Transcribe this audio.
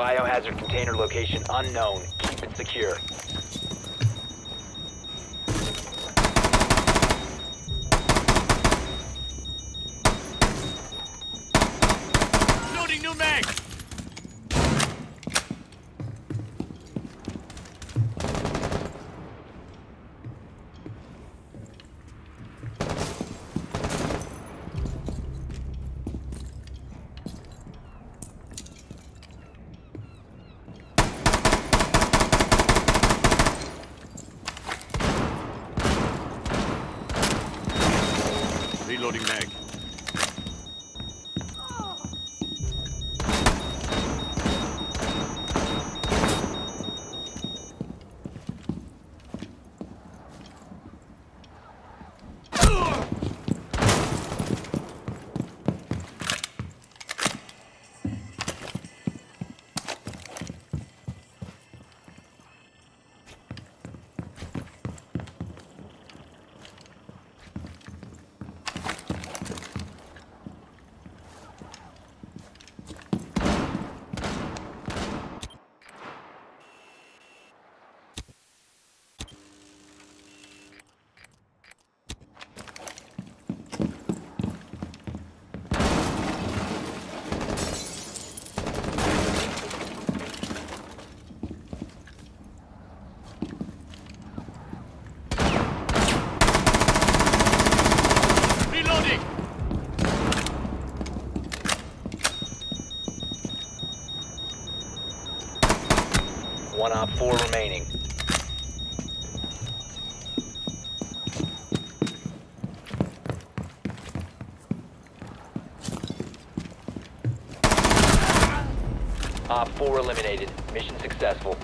Biohazard container location unknown. Keep it secure. Loading new mag! Reloading mag. One op four remaining. Op four eliminated. Mission successful.